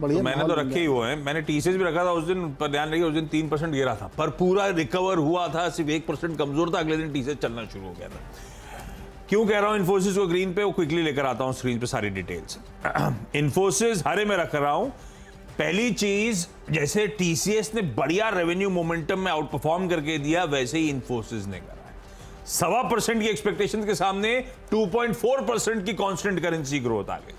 बढ़िया तो मैंने तो रखे ही हुए हैं। मैंने टीसीएस भी रखा था उस दिन पर ध्यान रखिए उस दिन तीन परसेंट गिरा था। पर पूरा रिकवर हुआ था सिर्फ़ एक परसेंट कमज़ोर था। अगले दिन टीसीएस चलना शुरू हो गया था। क्यों कह रहा हूँ इन्फोसिस को ग्रीन पे वो क्विकली लेकर आता हूँ स्क्रीन पे सारी डिटेल्स इन्फोसिस हरे में रख रहा हूँ। पहली चीज़ जैसे टीसीएस ने बढ़िया रेवेन्यू मोमेंटम में आउट परफॉर्म करके दिया वैसे ही इन्फोसिस ने करा सवा परसेंट की एक्सपेक्टेशन के सामने 2.4 परसेंट की कांस्टेंट करेंसी ग्रोथ आ गई।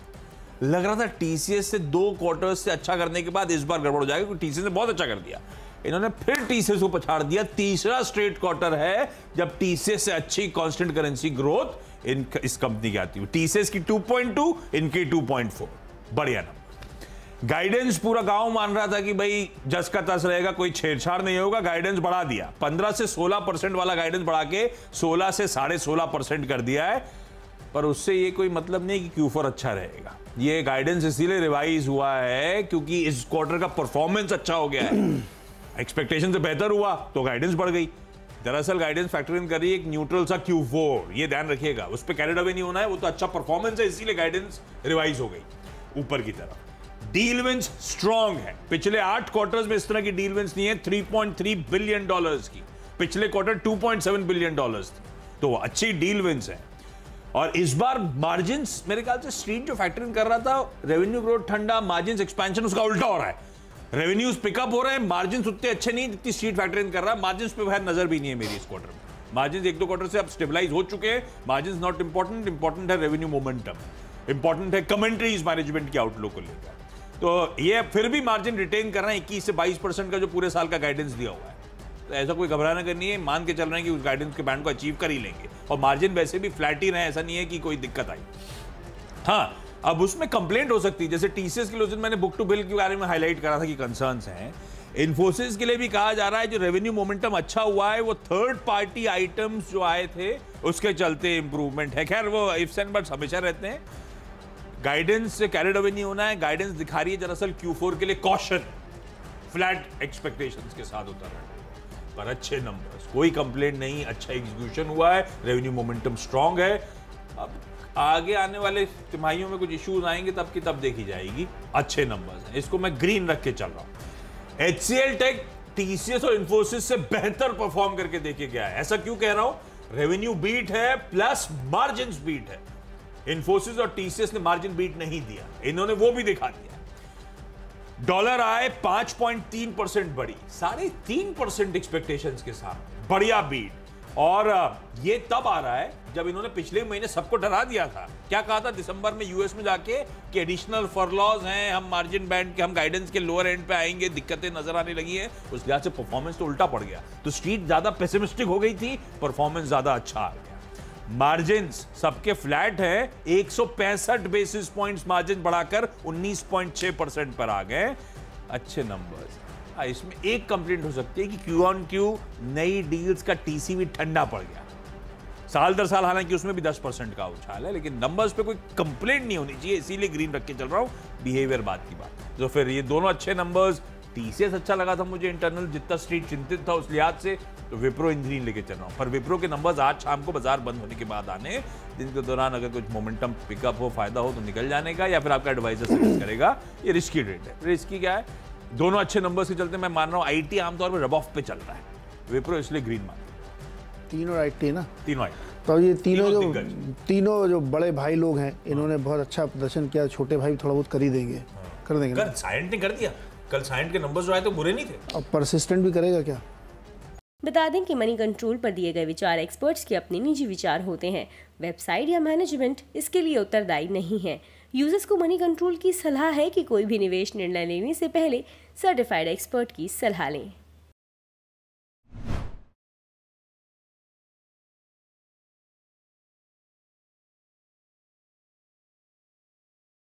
लग रहा था टीसीएस से दो क्वार्टर्स से अच्छा करने के बाद इस बार गड़बड़ हो जाएगा, क्योंकि टीसीएस ने बहुत अच्छा कर दिया। इन्होंने फिर टीसीएस को पछाड़ दिया। तीसरा स्ट्रेट क्वार्टर है, जब टीसीएस से अच्छी कांस्टेंट करेंसी ग्रोथ इन इस कंपनी की आती है टीसीएस की 2.2 इनकी 2.4 बढ़िया नंबर गाइडेंस पूरा गाँव मान रहा था कि भाई, जस का तस रहेगा, कोई छेड़छाड़ नहीं होगा गाइडेंस बढ़ा दिया। 15 से 16 परसेंट वाला गाइडेंस बढ़ा के 16 से साढ़े सोलह परसेंट कर दिया है। पर उससे ये कोई मतलब नहीं कि क्यूफर अच्छा रहेगा। ये गाइडेंस इसीलिए रिवाइज हुआ है क्योंकि इस क्वार्टर का परफॉर्मेंस अच्छा हो गया है। एक्सपेक्टेशन से बेहतर हुआ तो गाइडेंस बढ़ गई। दरअसल गाइडेंस फैक्टर इन कर रही है एक न्यूट्रल सा क्यू फोर ये ध्यान रखिएगा, उस पर कैरेड अवे नहीं होना है, वो तो अच्छा परफॉर्मेंस है, इसीलिए गाइडेंस रिवाइज हो गई। ऊपर की तरफ़। डील विंस स्ट्रांग है। पिछले आठ क्वार्टर्स में इस तरह की डील विंस नहीं है 3.3 बिलियन डॉलर्स की। पिछले क्वार्टर 2.7 बिलियन डॉलर्स तो अच्छी डील विंस है। और इस बार मार्जिन मेरे ख्याल से स्ट्रीट जो फैक्टर कर रहा था रेवेन्यू ग्रोथ ठंडा मार्जिन एक्सपेंशन उसका उल्टा हो रहा है। रेवेन्यूज पिकअप हो रहे हैं मार्जिन उतने अच्छे नहीं, जितनी स्ट्रीट फैक्टर कर रहा है। मार्जिन पे खैर नज़र भी नहीं है मेरी इस क्वार्टर में। मार्जिन एक दो क्वार्टर से अब स्टेबलाइज हो चुके हैं। मार्जिन नॉट इंपॉर्टेंट इंपॉर्टेंट है रेवेन्यू मोमेंटम इंपॉर्टेंट है कमेंट्रीज मैनेजमेंट की आउटलुक को लेकर। तो ये फिर भी मार्जिन रिटेन कर रहे हैं, इक्कीस से बाईस परसेंट का जो पूरे साल का गाइडेंस दिया हुआ है। तो ऐसा कोई घबराना करनी है, मान के चल रहे हैं कि उस गाइडेंस के बैंड को अचीव कर ही लेंगे। और मार्जिन वैसे भी फ्लैट ही रहे, ऐसा नहीं है कि कोई दिक्कत आई। हाँ अब उसमें कंप्लेंट हो सकती है। जैसे टीसीएस के दिन मैंने बुक टू बिल के बारे में हाईलाइट करा था कि कंसर्न्स हैं। इन्फोसिस के लिए भी कहा जा रहा है, जो रेवेन्यू मोमेंटम अच्छा हुआ है, वो थर्ड पार्टी आइटम्स जो आए थे, उसके चलते इंप्रूवमेंट है। खैर, वो इफ्स एंड बट्स हमेशा रहते हैं। गाइडेंस से कैरिड अवे नहीं होना है। गाइडेंस दिखा रही है, दरअसल Q4 के लिए कॉशन फ्लैट एक्सपेक्टेशंस के साथ उतर रहे पर अच्छे नंबर्स कोई कंप्लेंट नहीं अच्छा एग्जीक्यूशन हुआ है रेवेन्यू मोमेंटम स्ट्रांग है। अब आगे आने वाले तिमाहियों में कुछ इश्यूज़ आएँगे, तब की तब देखी जाएगी। अच्छे नंबर्स हैं। इसको मैं ग्रीन रख के चल रहा हूँ। H C L Tech TCS और इन्फोसिस से बेहतर परफॉर्म करके देखे गया है। ऐसा क्यों कह रहा हूँ? रेवेन्यू बीट है प्लस मार्जिन बीट है। इन्फोसिस और टीसीएस ने मार्जिन बीट नहीं दिया। इन्होंने वो भी दिखा दिया। डॉलर आए 5.3 परसेंट बढ़ी। साढ़े तीन परसेंट एक्सपेक्टेशन के साथ। बढ़िया बीट और ये तब आ रहा है जब इन्होंने पिछले महीने सबको डरा दिया था। क्या कहा था? दिसंबर में यूएस में जाके कि एडिशनल फॉरलॉज हैं, हम मार्जिन बैंड के, हम गाइडेंस के लोअर एंड पे आएँगे, दिक्कतें नज़र आने लगी है। उस लिहाज से परफॉर्मेंस तो उल्टा पड़ गया। तो स्ट्रीट ज़्यादा पेसिमिस्टिक हो गई थी परफॉर्मेंस ज़्यादा अच्छा गया मार्जिन सबके फ्लैट है एक सौ पैंसठ बेसिस पॉइंट्स मार्जिन बढ़ाकर 19.6 परसेंट पर आ गए अच्छे नंबर्स हाँ, इसमें एक कंप्लेंट हो सकती है कि क्यू ऑन क्यू नई डील्स का टीसीवी ठंडा पड़ गया। साल दर साल हालाँकि उसमें भी 10 परसेंट का उछाल है लेकिन नंबर्स पे कोई कंप्लेंट नहीं होनी चाहिए इसीलिए ग्रीन रख के चल रहा हूँ। बिहेवियर बात की बात। तो फिर ये दोनों अच्छे नंबर्स टीसीएस अच्छा लगा था मुझे इंटरनल जितना स्ट्रीट चिंतित था उस लिहाज से तो विप्रो ग्रीन लेके चल रहा हूँ पर विप्रो के नंबर्स आज शाम को बाज़ार बंद होने के बाद आने दिन के दौरान अगर कुछ मोमेंटम पिकअप हो फ़ायदा हो तो निकल जाने का या फिर आपका एडवाइजर सजेस्ट करेगा ये रिस्की रेट है। रिस्की क्या है? दोनों अच्छे नंबर्स के चलते मैं मान रहा हूँ आईटी आमतौर पर रब ऑफ़ पे चल रहा है। विप्रो इसलिए ग्रीन मान तीनों आईटी ना? तीनों आई तो ये तीनों जो तीनों जो बड़े भाई लोग हैं इन्होंने बहुत अच्छा प्रदर्शन किया छोटे भाई थोड़ा बहुत कर ही। देंगे कर देंगे ना? कल साइंट ने कर दिया। कल साइंट के नंबर्स जो आए तो बुरे नहीं थे? अब परसिस्टेंट भी करेगा क्या? बता दें कि मनी कंट्रोल पर दिए गए विचार एक्सपर्ट्स के अपने निजी विचार होते हैं। वेबसाइट या मैनेजमेंट इसके लिए उत्तरदायी नहीं है। यूज़र्स को मनी कंट्रोल की सलाह है कि कोई भी निवेश निर्णय लेने से पहले सर्टिफाइड एक्सपर्ट की सलाह लें।